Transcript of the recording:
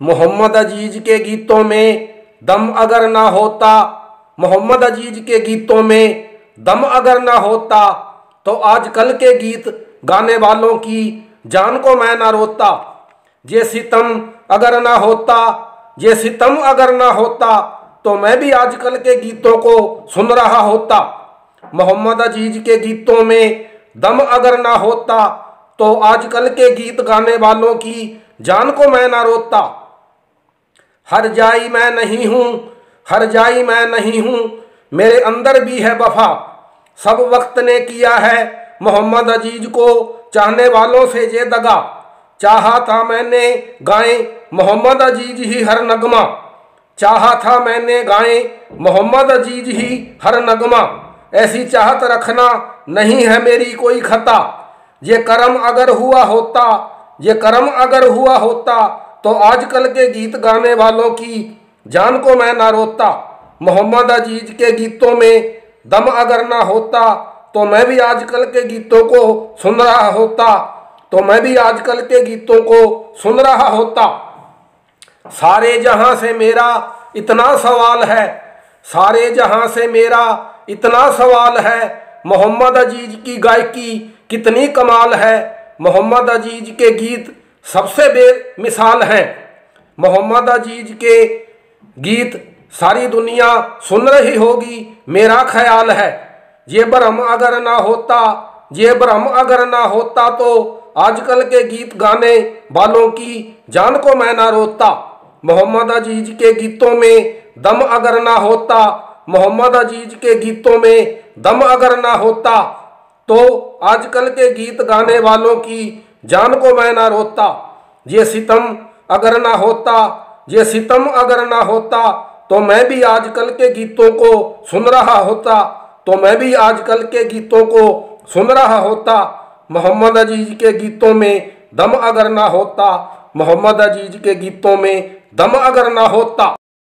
मोहम्मद अज़ीज़ के गीतों में दम अगर ना होता, मोहम्मद अज़ीज़ के गीतों में दम अगर ना होता तो आजकल के गीत गाने वालों की जान को मैं ना रोता। ये सितम अगर ना होता, ये सितम अगर ना होता तो मैं भी आजकल के गीतों को सुन रहा होता। मोहम्मद अज़ीज़ के गीतों में दम अगर ना होता तो आजकल के गीत गाने वालों की जान को मैं ना रोता। हर जाई मैं नहीं हूँ, हर जाई मैं नहीं हूँ, मेरे अंदर भी है वफा। सब वक्त ने किया है मोहम्मद अज़ीज़ को, चाहने वालों से ये दगा। चाहा था मैंने गाए मोहम्मद अज़ीज़ ही हर नगमा। चाहा था मैंने गाए मोहम्मद अज़ीज़ ही हर नगमा। ऐसी चाहत रखना नहीं है मेरी कोई खता। ये कर्म अगर हुआ होता, ये कर्म अगर हुआ होता तो आजकल के गीत गाने वालों की जान को मैं ना रोता। मोहम्मद अज़ीज़ के गीतों में दम अगर ना होता तो मैं भी आजकल के गीतों को सुन रहा होता। तो मैं भी आजकल के गीतों को सुन रहा होता। सारे जहाँ से मेरा इतना सवाल है, सारे जहाँ से मेरा इतना सवाल है, मोहम्मद अज़ीज़ की गायकी कितनी कमाल है। मोहम्मद अज़ीज़ के गीत सबसे बेमिसाल हैं। मोहम्मद अज़ीज़ के गीत, सारी दुनिया सुन रही होगी, मेरा ख्याल है। ये ब्रह्म अगर ना होता, ये ब्रह्म अगर ना होता तो आजकल के गीत गाने वालों की जान को मैं ना रोता। मोहम्मद अज़ीज़ के गीतों में दम अगर ना होता, मोहम्मद अज़ीज़ के गीतों में दम अगर ना होता तो आजकल के गीत गाने वालों की जान को मैं ना रोता, ये सितम अगर ना होता, ये सितम अगर ना होता तो मैं भी आजकल के गीतों को सुन रहा होता तो मैं भी आजकल के गीतों को सुन रहा होता। मोहम्मद अज़ीज़ के गीतों में दम अगर ना होता, मोहम्मद अज़ीज़ के गीतों में दम अगर ना होता।